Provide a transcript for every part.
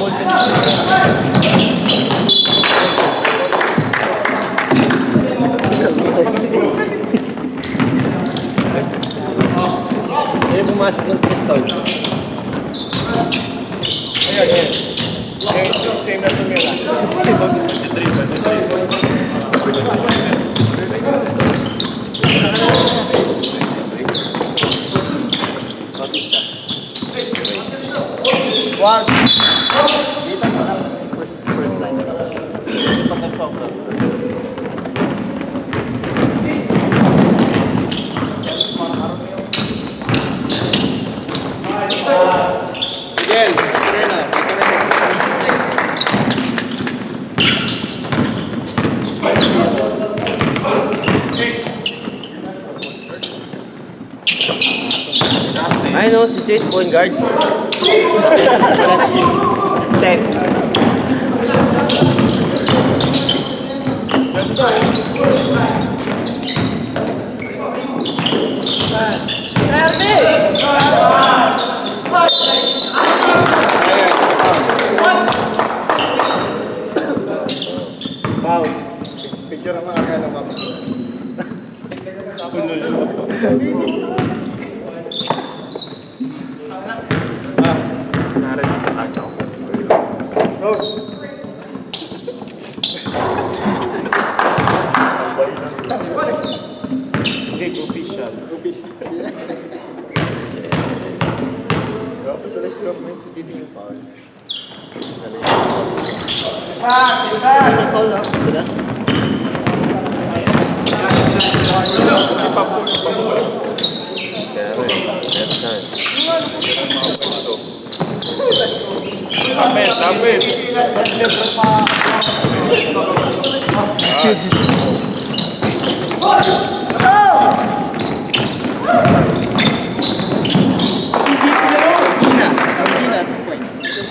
Devo mais quanto questões. Aí, gente. Gente, eu sei mais ou menos. Quatro. Shit, point guard. Step. Wow. Picture ang mga kaya ng kapatid. Hindi, hindi. Close. Digo, pichado. Próprio selecionamento de vinho, Paulo. Ah, que Забив.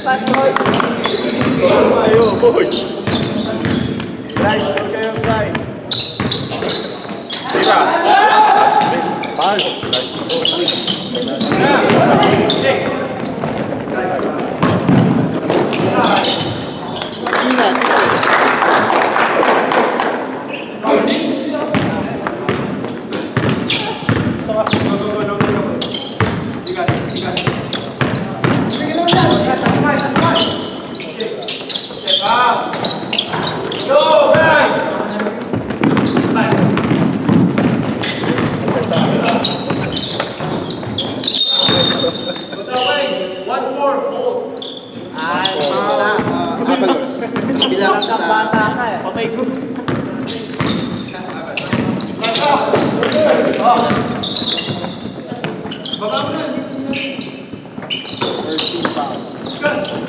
Постой. Ё-моё, будь. Good.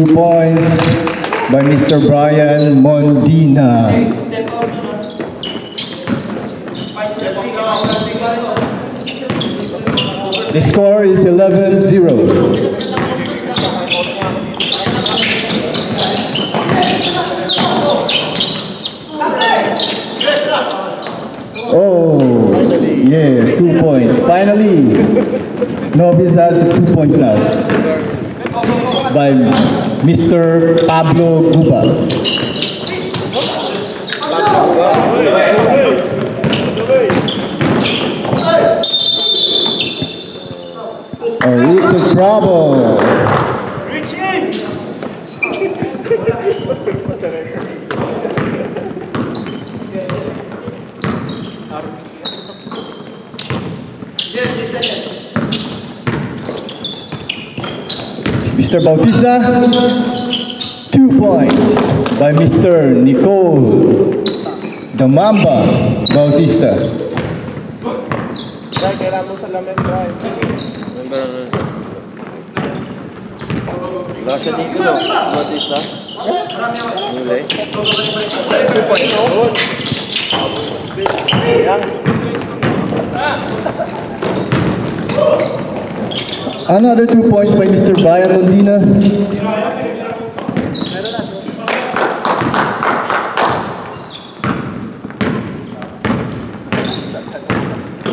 Two points by Mr. Brian Mondina. The score is 11-0. Oh, yeah, two points. Finally, Novice has two points now by Mr. Pablo Guba. Oh, it's a problem. Mr. Bautista, two points by Mr. Nicole the Mamba Bautista. Number... Wala siya dito, no? Notice na? Huli. Two points. Good. Yan. Another two points by Mr. Brian Mondina.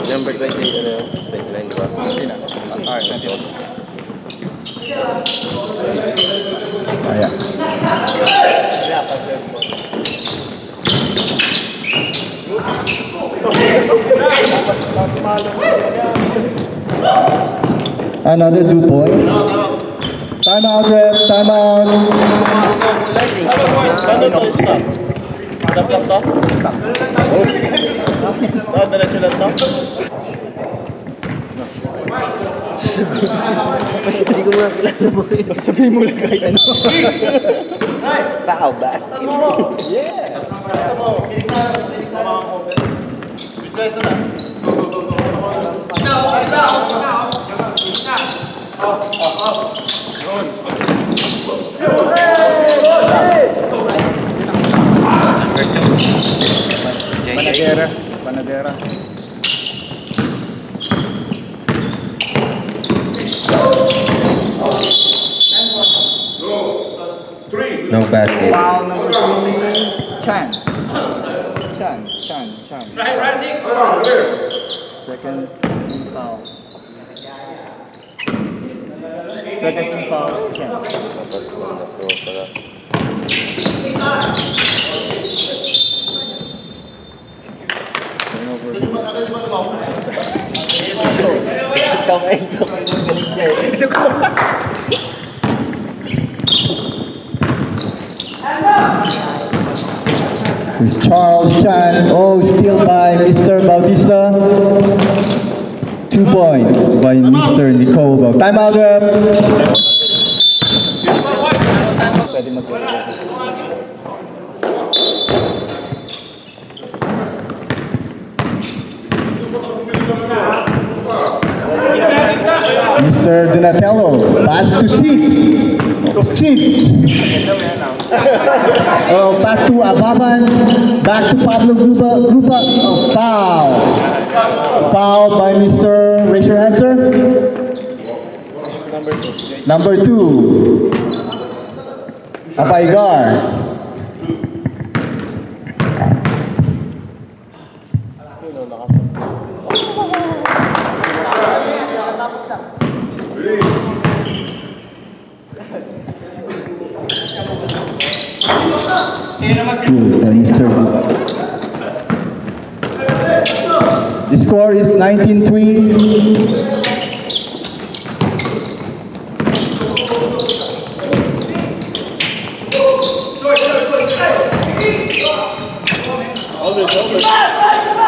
Number 28, ano yun? 29, di ba? Alright, 28. Ayan. Kaya pa, sir. Another two points. Time out, ref. Time out. Kasi hindi ko muna kilala mo eh. Sabihin mo lang kahit ano. Bakaw ba? Yeah! Biswesa na. Go, go, go, go. Isa, isa, isa. Panadera. Panadera. No basket. Foul number Chan. Chan, Chan, Chan. Second team foul. Second foul, Niya eh. Charles Chan. Oh, steal by by Mr. Nicole Bau. Time out. Pwede Mr. Donatello. Pass to Steve. Steve. Oh, pass to Ababan. Back to Pablo Grupa. Grupa. Oh, foul. Foul by Mr. Raise your sir. Number two. Number two. Apaigar. Good. The score is 19-3.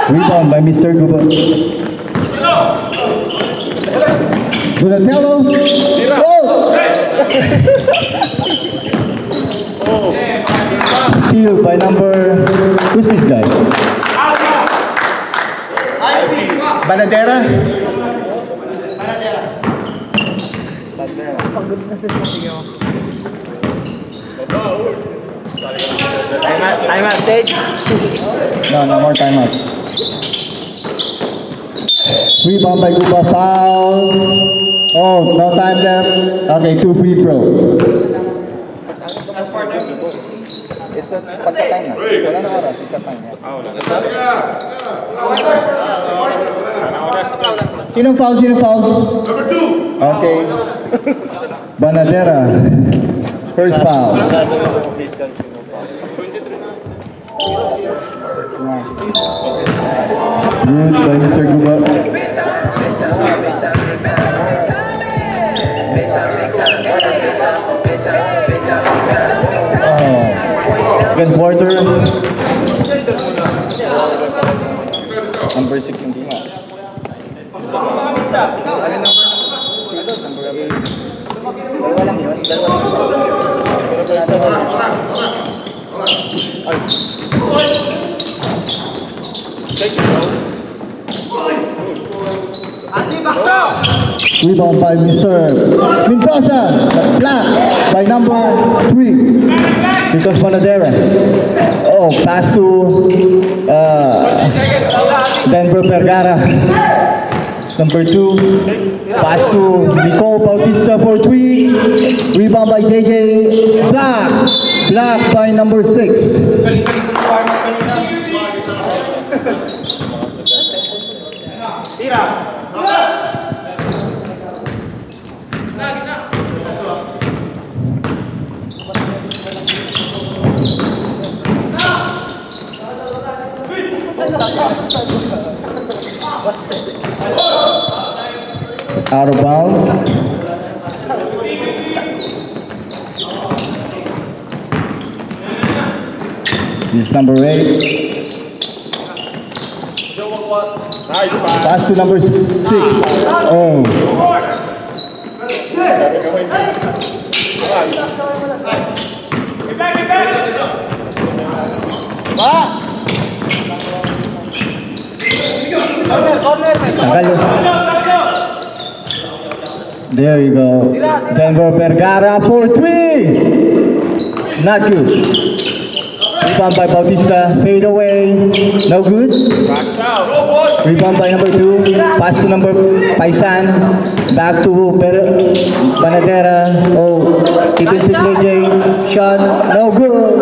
Rebound by Mr. Guba. Donatello. Oh! Steal by number. Who's this guy? Banadera? I'm at, I'm at stage. No, no more timeout. Rebound by Guba, foul. Oh, no time left. Okay, two free throw. It's a pagka-time na. Wala na oras, it's a time. Sinong foul? Sinong foul? Number two. Okay. Banadera. First foul. Good by Mr. Guba. Second quarter. Number 6 hindi nga. Dalawa lang yun. Dalawa lang. Rebound by Mr. Mendoza. Block by number three. Because Panadera. Oh, pass to uh, Denver Vergara. Number two. Pass to Nicole Bautista for three. Rebound by JJ. Block. Block by number six. Out of bounds. This is number eight. Pass to number six. Oh. Tanggal yun. There you go. Denver Vergara for three. Not good. Rebound by Bautista. Fade away. No good. Rebound by number two. Pass to number Paisan. Back to Ber- Banadera. Oh, keep it to JJ. Shot. No good.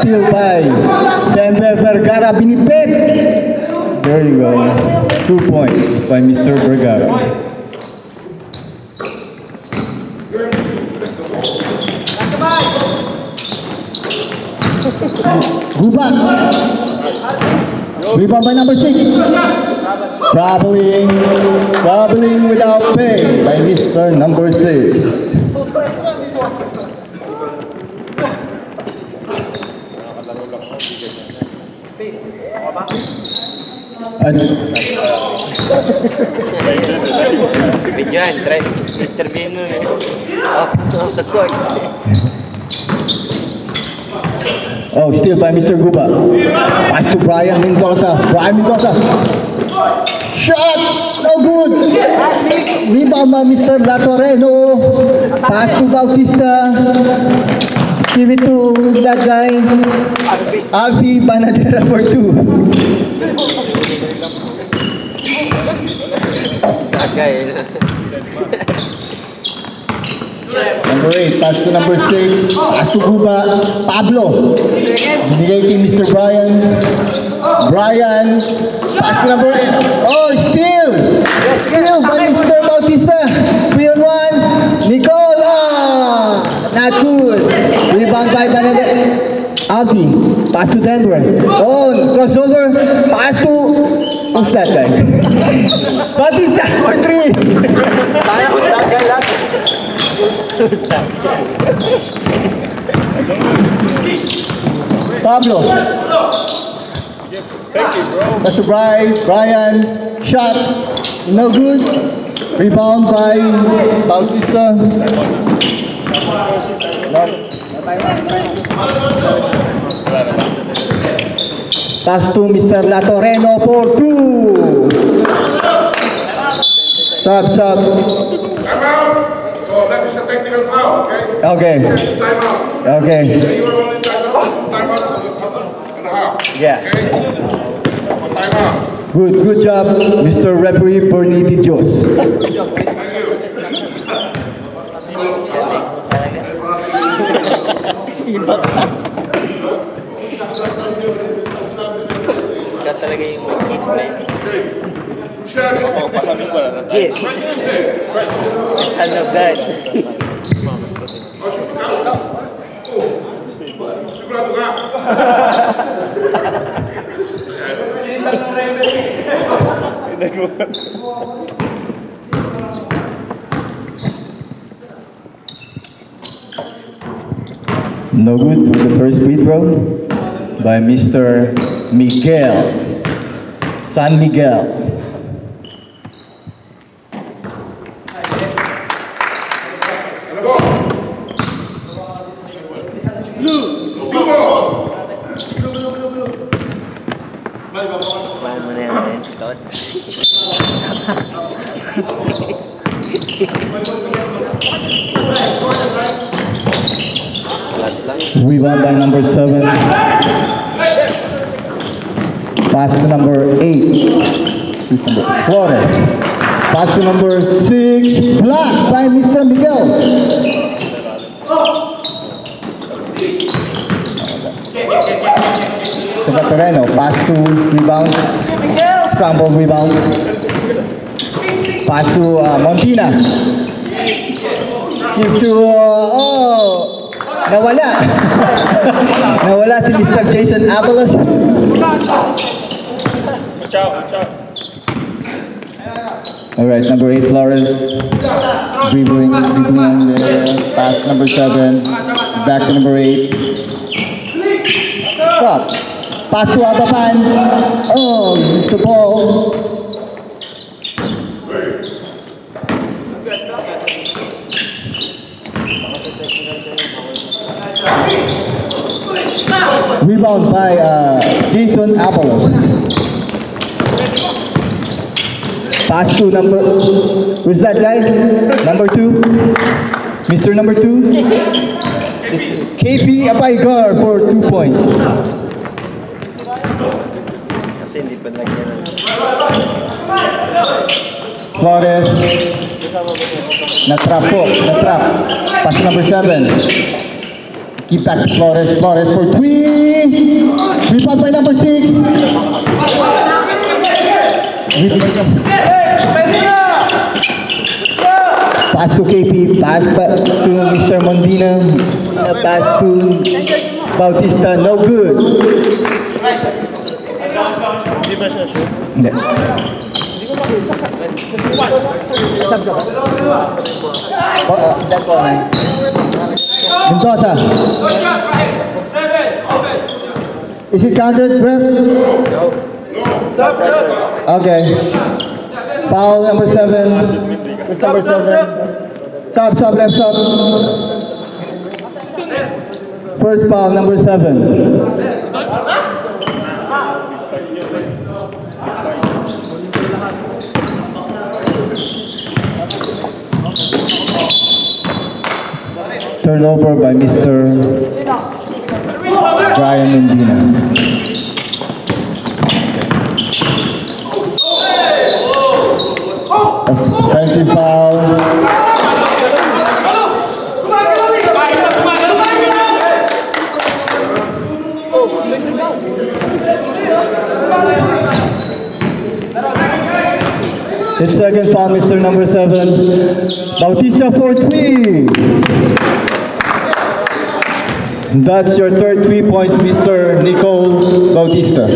Still by Denver Vergara Binipet. There you go. Two points by Mr. Vergara. Gubat. Rebound by number six. Traveling, traveling without pay by Mr. Number Six. Ano? Bigyan, try. Interview eh. Off the court. Oh, still by Mr. Guba. Pass to Brian Mendoza. Brian Mendoza. Shot! No good! Rebound by Mr. Latoreno. Pass to Bautista. Give it to that guy. Alfie Panadera for two. Tagay. Number 8, pass to number 6, pass to Guba, Pablo. Binigay kay Mr. Brian. Brian, pass number 8. Oh, still! Still by Mr. Bautista. 3 on 1. Nicole, ah! Not good. Rebound by Banadette. Alfie, pass to Denver. Oh, crossover, pass to... Who's that guy? Bautista for 3. Tagay lang. Pablo. That's to Brian. Brian. Shot. No good. Rebound by Bautista. Pass to Mr. Latoreno for two. Sub, sub. Time out. So that is a technical foul, okay? Okay. Time out. Okay. You are only time out, time out and a half. Yeah. Okay? Time out. Good, good job, Mr. Referee Bernie Di Dios. Thank you. Ikaw talaga yung skip man. Two shots. Ano God? Sigurado ka. No good for the first free throw by Mr. Miguel. San Miguel. Ano po? Paano mo na yan, Tot? Flat lang. Rebound by number seven. Pass to number eight. Number- Flores. Pass to number six. Blocked by Mr. Miguel. Sebastiano. Pass to rebound. Scramble rebound. Pass to uh, Montina. Give to, uh, oh, nawala. nawala si Mr. Jason Avalos. Alright, number eight, Flores. Dribbling, between there. Pass number seven. Back to number eight. Stop. Pass to Ababan. Oh, missed the ball. Rebound by uh, Jason Apolos. Pass to number, who's that guy? Number two? Mr. Number two? KP Apaigar for two points. Flores. Natrap po, natrap. Pass number seven. Keep back to Flores. Flores for three. Rebound by number six. Pass to KP. Pass to Mr. Mondina. Pass to Bautista. No good. Mendoza. Is it counted, ref? No. Okay. Foul number seven. Number seven? Sub, sub, left sub. First foul, number seven. Turnover by Mr. Brian Mendina. Offensive foul. It's second foul, Mr. Number Seven. Bautista for three. That's your third three points, Mr. Nicole Bautista.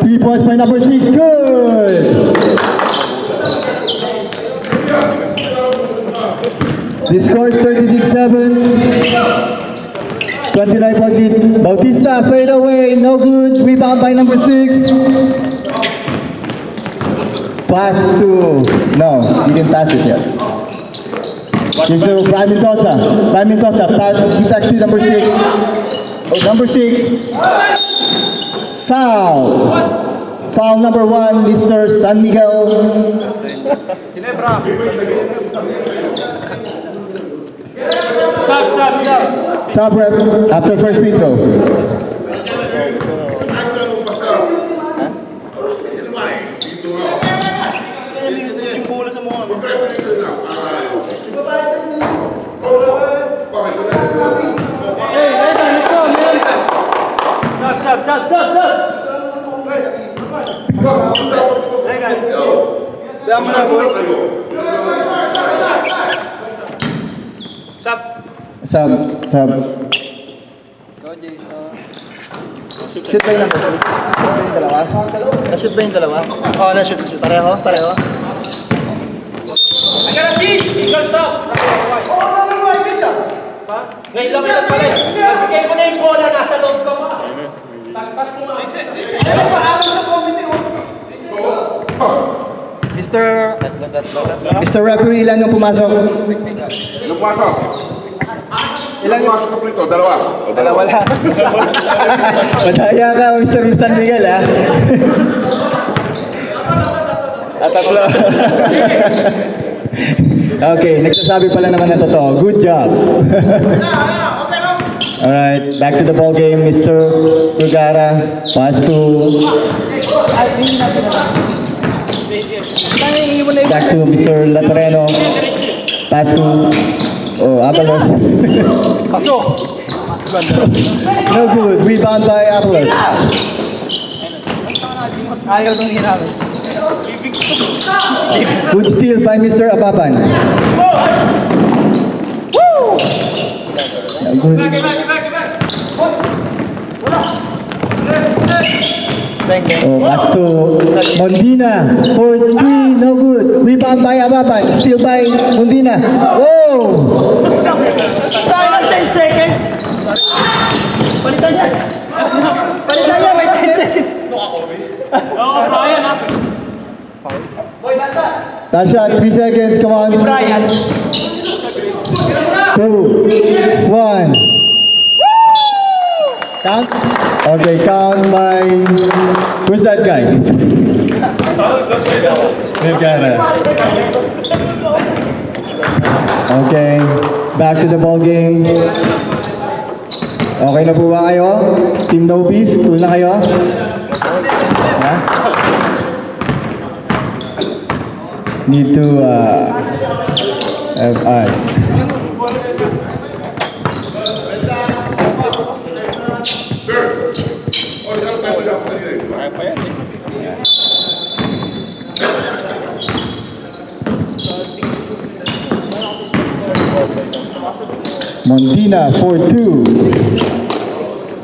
Three points by number six. Good. The score is 36-7. 29 point lead. Bautista fade away. No good. Rebound by number six. Pass to, no, he didn't pass it yet. Give to Brian Mendoza. Brian Mendoza, pass, back to number six. Oh, number six. Foul. Foul number one, Mr. San Miguel. Sub rep after first free throw. sub, sub, sub. Hang on. Down muna, boy. Sub. Sub, sub. Go, Jason. Shoot ba yung dalawa? Shoot ba yung dalawa? Oh, na-shoot ba yung dalawa? Oo, na-shoot. Pareho, pareho. I got a beat! Eagle stop! Oo, ano yung mga Ngayon lang pala. Bigay mo na yung bola, nasa loob ka pa. Talpas po nga. Listen, listen. Pero committee. So, Mr. Mr. Referee, ilan yung pumasok? Ilan pumasok? Ilan yung pumasok nito? Dalawa? Dalawa lang. Madaya ka, Mr. San Miguel, ha? At tatlo. okay, nagsasabi pala naman ng totoo. Good job. Alright, back to the ball game, Mr. Vergara. Pass to... Back to Mr. Latereno. Pass to... Oh, Avalos. no good. Rebound by Avalos. Good steal by Mr. Ababan. No good. Pass to Mondina for three, no good. Rebound by Apapan. Steal by Mondina. Whoa! Final 10 seconds! Palitan niya! Palitan niya, may 10 seconds! Tasha, three seconds. Come on. Brian! Two, one. Count. Okay, count by. Who's that guy? Vergara. Okay, back to the ball game. Okay na po ba kayo? Team Nobis, cool na kayo? Ha? Need to uh, have us. Mondina for two.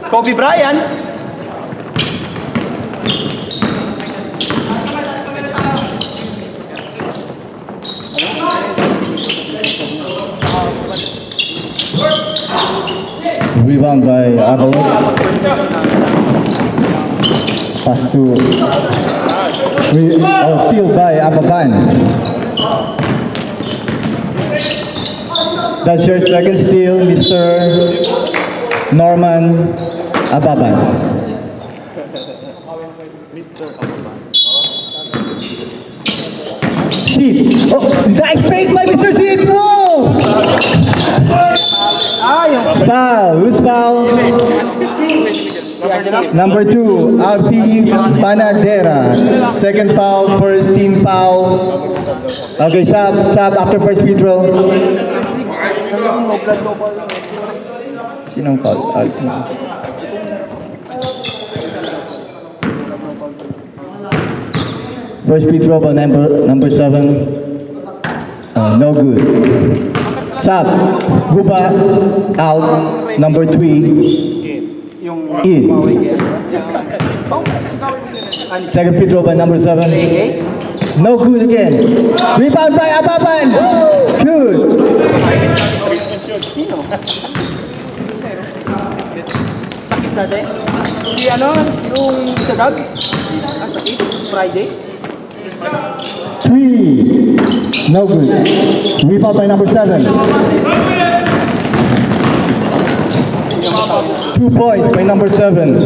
Kobe Bryant! Rebound by Avalos. Pass to. Re- oh, steal by Ababan. That's your second steal, Mr. Norman Ababan. Sheet. Oh, nice fake by Mr. Sheet, bro! Foul. Who's foul? Number two, Alpi Panadera. Second foul, first team foul. Okay, sub, sub after first free throw. Sinong foul? Alpi. First free throw by number, number seven. Uh, no good. Sub, Guba, out. Number three, in. Second free throw by number seven. No good again. Rebound by Ababan. Good. Si ano, yung sa Dubs? Ah, sakit. Friday. Three. No good. Rebound by number seven. Two points by number seven.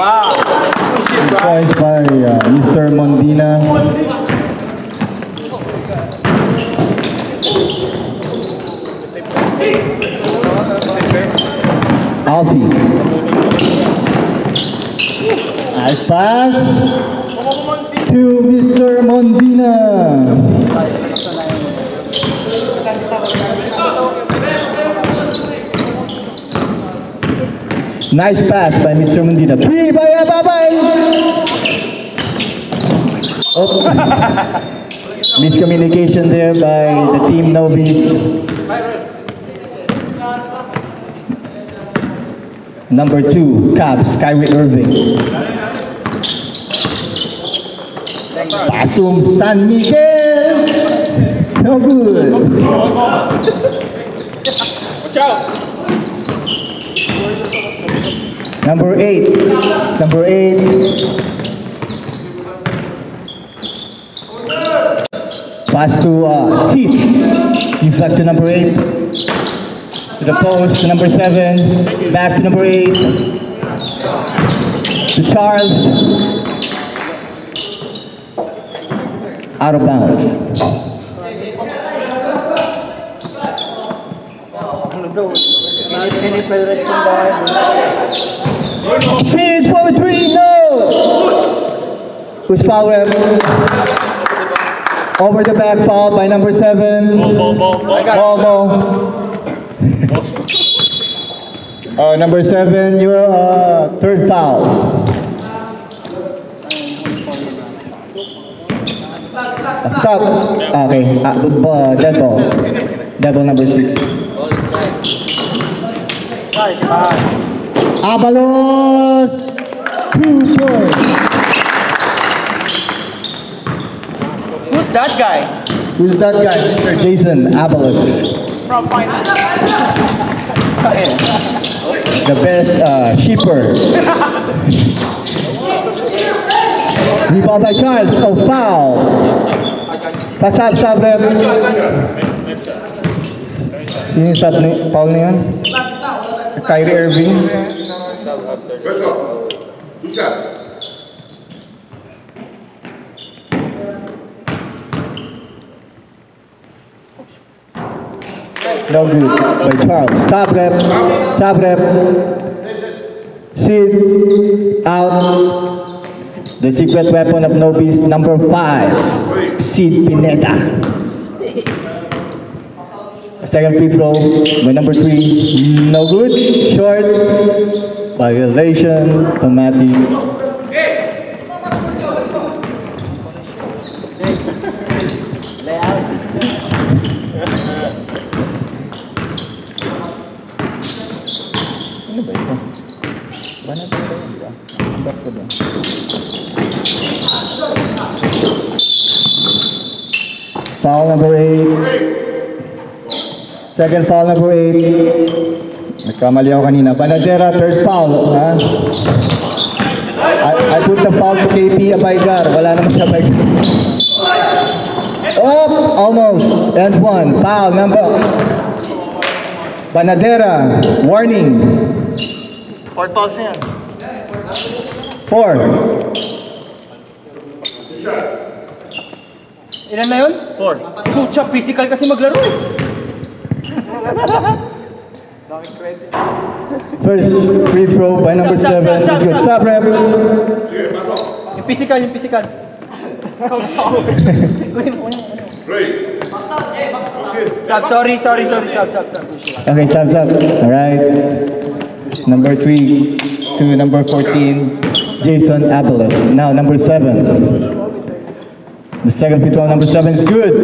Wow! Two by uh, Mr. Mondina. Alfie. Nice pass to Mr. Mondina. Nice pass by Mr. Mondina. Three by Ababan. Oh. Miscommunication there by the team Novice. Number two, Cubs, Kyrie Irving. To San Miguel. No good. Number eight. Number eight. Pass to uh, Sid. You back to number eight. To the post, to number seven. Back to number eight. To Charles. Out of bounds. Bahay. Sid for the three, no! Who's power? Over the back foul by number seven. Ball, ball. ball, Uh, number seven, your uh, third foul. Stop. Okay. Uh, uh, dead ball. Dead ball number six. Abalos! Two points. Who's that guy? Who's that guy? Mr. Jason Abalos. The best uh, shipper. Rebound by Charles. Oh, foul. Pass up, stop them. Sino yung stop ni foul na yun? Kyrie Irving. Off. Two shots. No good by Charles. Stop rep. Stop rep. Sid out. The secret weapon of Novice number five. Sid Pineda. Second free throw by number three. No good. Short. Violation. Automatic. Foul number eight. Second foul number eight. Nagkamali ako kanina. Banadera, third foul. Ha? I, I put the foul to KP Abaigar. Wala naman siya Abaigar. Oh, almost. And one. Foul number. Banadera. Warning. Four fouls na yan. Four. Ilan na yun? Four. Pucha, physical kasi maglaro eh. First free throw by number Stop, stop, seven. stop, Is good. stop. Stop, rep. Sige, pasok. Yung physical, yung physical. Oh, three. Sab, sorry, sorry, sorry, sab, sab, sab. Okay, stop, stop. All right. Number three to number 14, Jason Abeles. Now, number seven. The second free throw, number seven is good.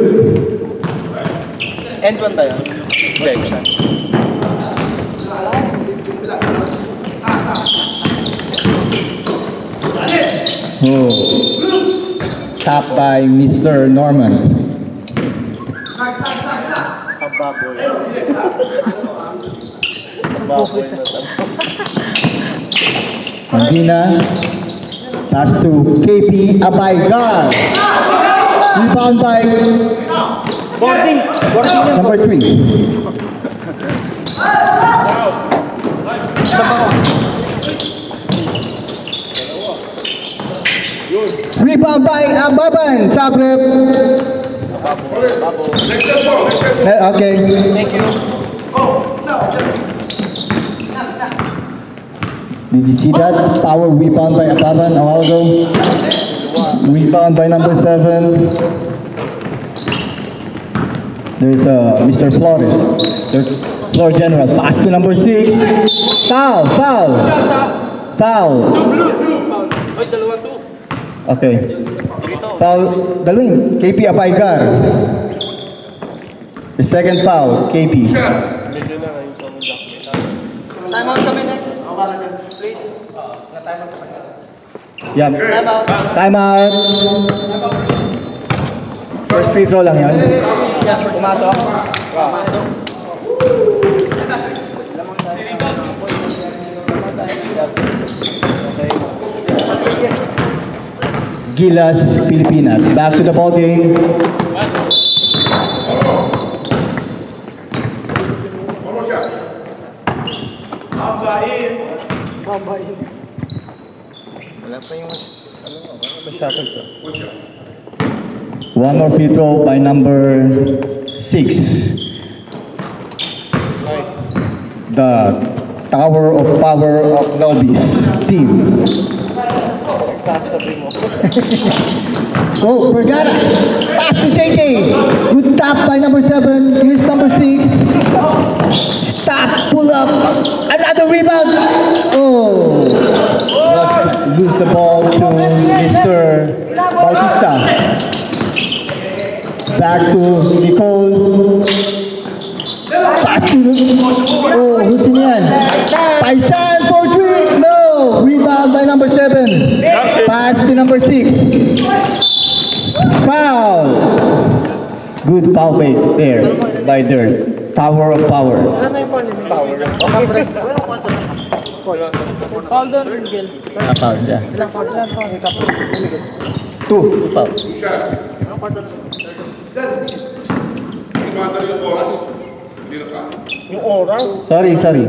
End one tayo. Okay. Oh. Top by Mr. Norman. Mandina. Pass to KP Abaigar. Rebound by Boarding! Boarding number three. Rebound by Ababan. Sabrep. Okay. Thank you. Did you see that? Power rebound by Ababan a while ago. Rebound by number seven. There's uh, Mr. Flores, the floor general. Pass to number six. Foul, foul, foul. Ay, dalawa to. Okay. Foul, dalawin. KP Apaigar. The second foul, KP. Time out kami next. Please. Yeah. Time out. Time out. First free throw lang yan. Yeah, pumasok. Gilas, Pilipinas. Back to the ball game. One more free throw by number six. The Tower of Power of Novice team. Oh, so, Vergara, back to JJ. Good stop by number seven. Here's number six. Stop, pull up. Another rebound. Oh. Lose the ball to Mr. Bautista. Back to Nicole. Pass to Oh, number six. Foul. Good foul bait there by Dirt. Tower of Power. Foul doon, Miguel. Ah, foul, yeah. Ilang foul? Ilang foul? Two. Foul. Two shots. Kumanda yung oras. Hindi na pa. Sorry, sorry.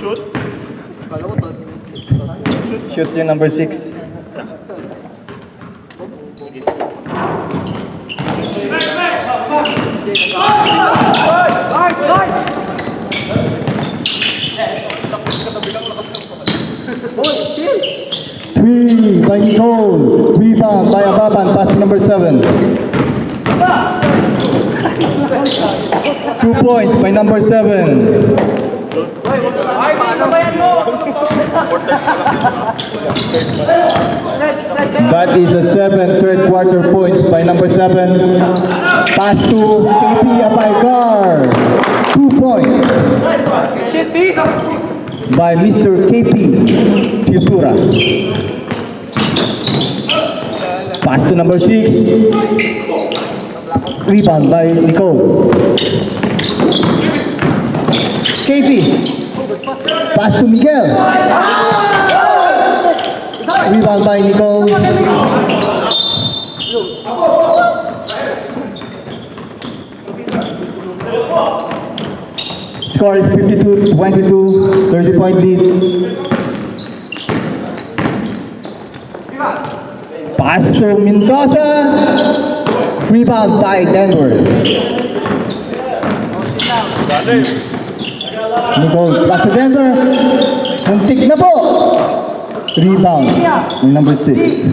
Shoot? Shoot yung number six. Three by Nicole. Rebound by Ababan. Pass number seven. Two points by number seven. That is a seven third quarter points by number seven. Pass to KP Apaigar. Two points by Mr. KP Tripura. Pass to number six. Rebound by Nicole. KP. Pass to Miguel. Rebound by Nicole. Score is 52 22, 30 point lead. Pass to Mendoza. Rebound by Denver. Nicole, pass to Denver. Muntik na po. Rebound. Number 6.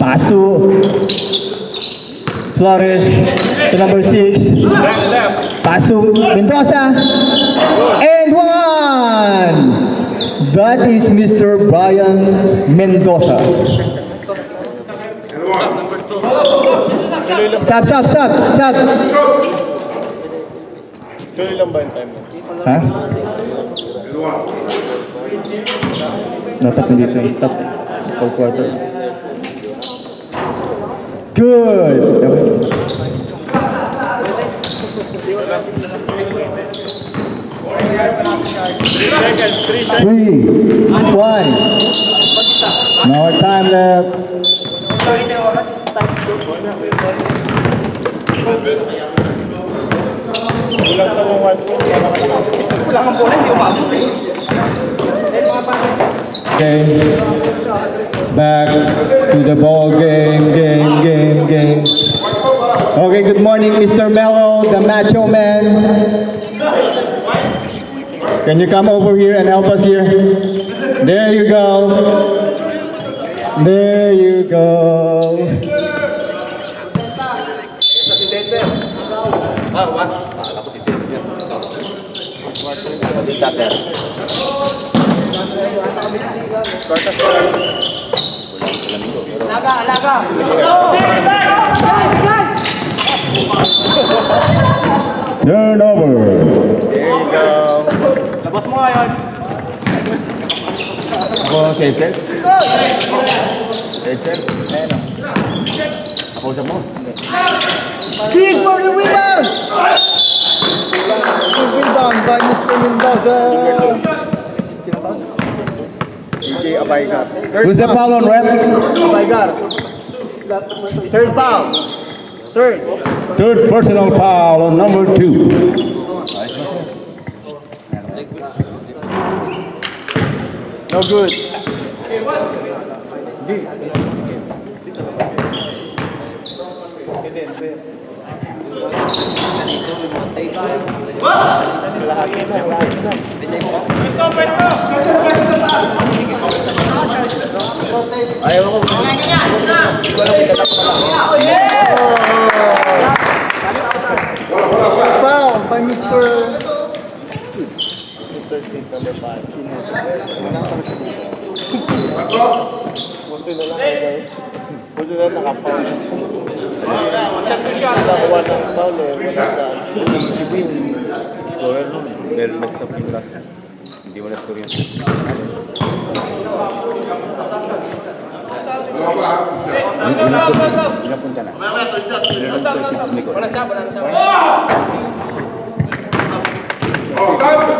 Pass to Flores to number 6. Pass to Mendoza. And one! That is Mr. Brian Mendoza. Sab, sab, sab, sab. Tuloy time mo? Ha? Dapat nandito yung stop. Full quarter. Good! Three, one. No time left. Okay. Back to the ball game, game, game, game. Okay, good morning, Mr. Mello, the macho man. Can you come over here and help us here? There you go. There you go. Alaga, alaga! Turnover. Labas mo ngayon! Ako, Seychel. Seychel. Ayan o. Ako sa for the rebound. Good rebound. by Mr. Mendoza. DJ Abaygar. Who's the foul on ref? Abaygar. Third foul. Third. Third personal foul on number two. No good. Ayo, ko. Foul by Mr. Mr. Team number 5. Oh, sorry.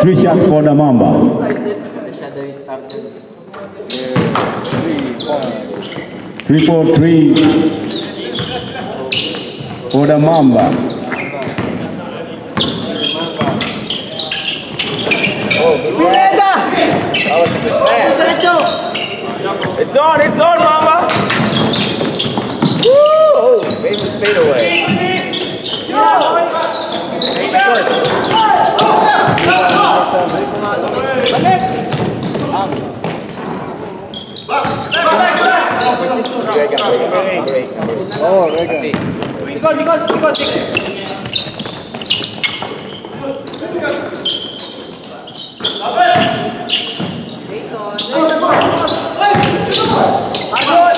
Wala siya. Three shots for the Mamba. Three for the Mamba. Pineda! Diretso! It's on, it's on, mama! Woo! Oh, baby, fade away. Oh, very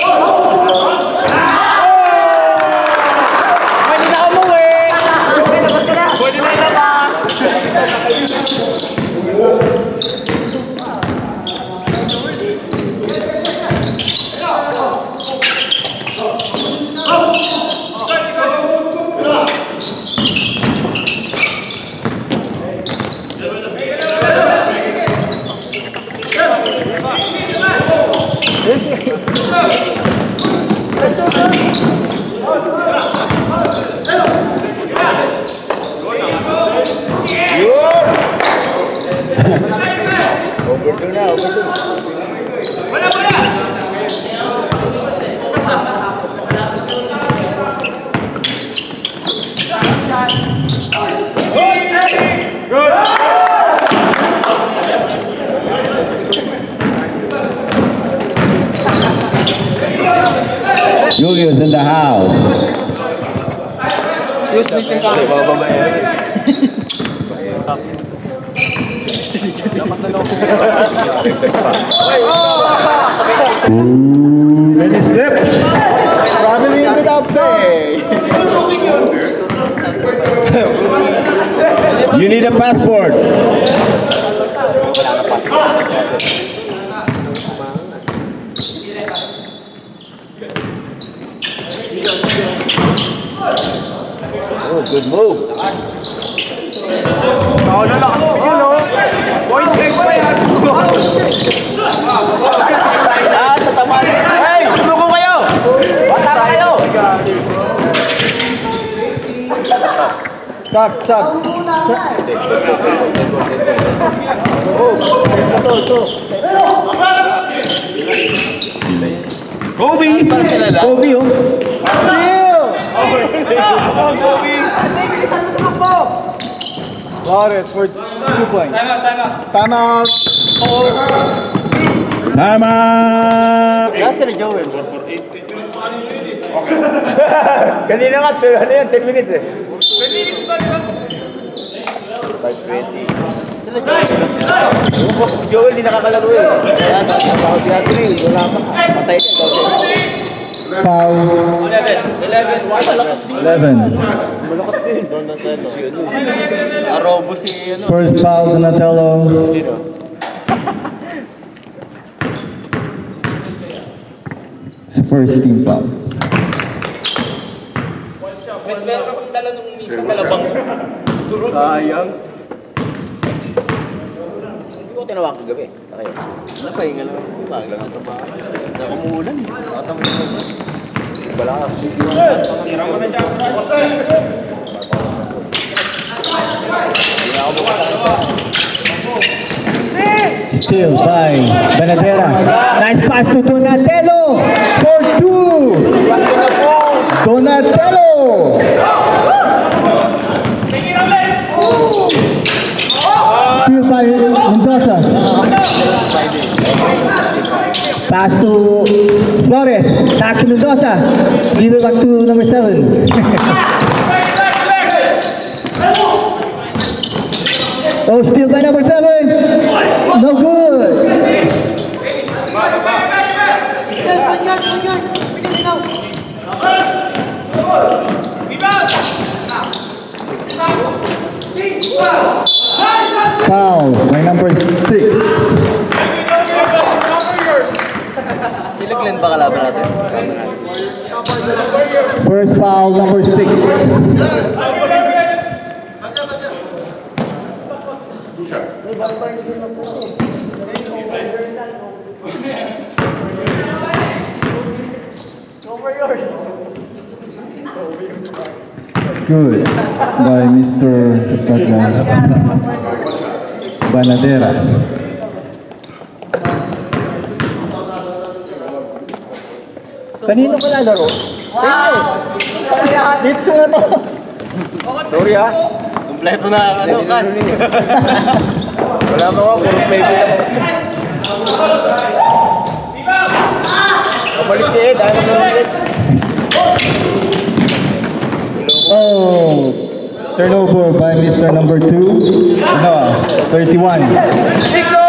ơi! Good move. Nakala na ako. Yun o. Point break pa yan. Ah, tatama na. Hey, sumuko kayo. Bata kayo. Sak, sak. Oh, ito, ito. Kobe! Kobe, oh. Kobe! Audits, we're two-playing. Time out, time out. Time out. Oh. Time out. That's gonna go. Okay. Kanina nga, ano yan, 10 minutes eh. 10 minutes ba, di ba? By 20. Joel, di nakakalaro eh. Wala na, wala na, wala na, wala na, din. 11. Arobo si. First foul, Donatello. It's first team foul. Meron akong dala nung minsan dalawang Sayang tinawa ko gabi. Okay. Napahinga lang. Pag lang ang trabaho. Nakumulan. Nakatapos na. Wala ka. Tira mo na siya. Still by Benadera. Nice pass to Donatello for two. Donatello. Donatello. Mendoza. Pass to Flores. Back to Mendoza. Give it back to number seven. oh, still by number seven. No good. Foul by number six. Sila Glenn ba kalaban natin? First foul, number six. Good by Mr. Estaglan. Banadera. Kanino ka lalaro? Wow! Dito sa ano? Sorry ah. Kompleto na ano, kas. Wala pa ako, puro play ko. Kabalik eh, dahil mo ulit. Oh, turnover by Mr. Number 2. No, 31. Nico!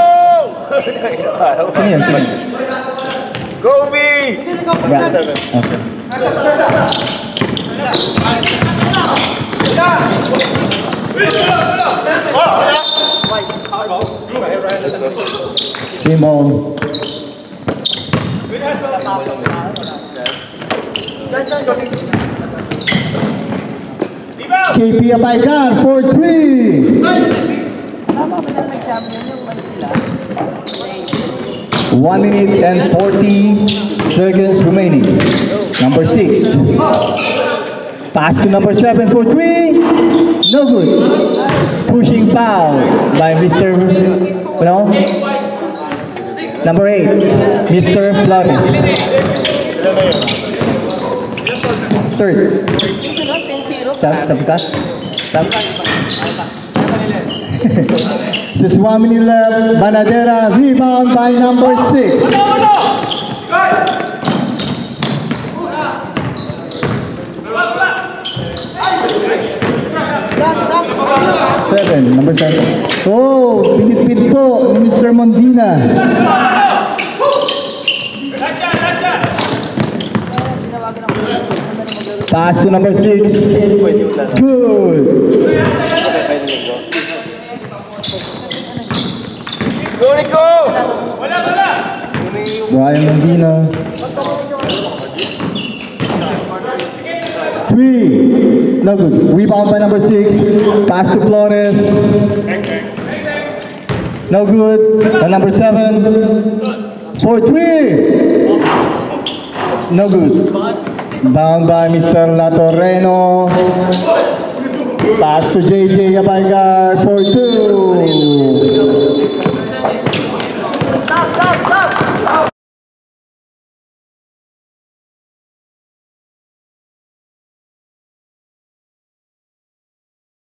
Sino yan? Sino yan? Kobe! Brad. Okay. Team ball. KP Apaikan for three. One minute and 40 seconds remaining. Number six. Pass to number seven for three. No good. Pushing foul by Mr. No? Number eight, Mr. Flores. Third. Ka? Sab Just one minute left. Banadera rebound by number six. Seven, number seven. Oh, pinit-pinit po ni Mr. Mondina. Pass to number six. Good. Go, Nico! Brian Mondina. Three. No good. Rebound by number six. Pass to Flores. No good. By number seven. For three. No good. Bound by Mr. Latorreno. Pass to JJ Abaigar for two.